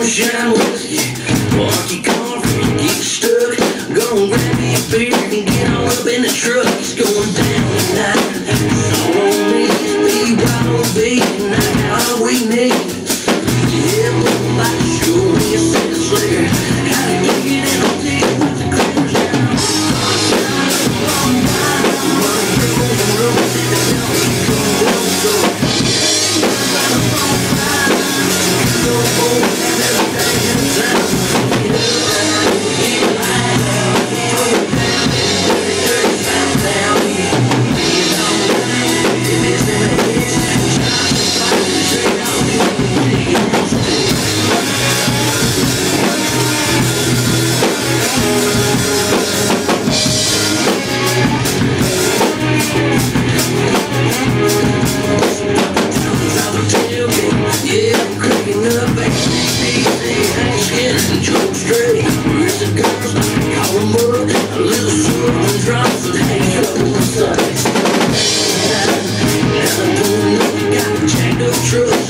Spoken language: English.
moonshine whiskey, get stuck, gonna grab your beer and get all up in the truck, going down. true.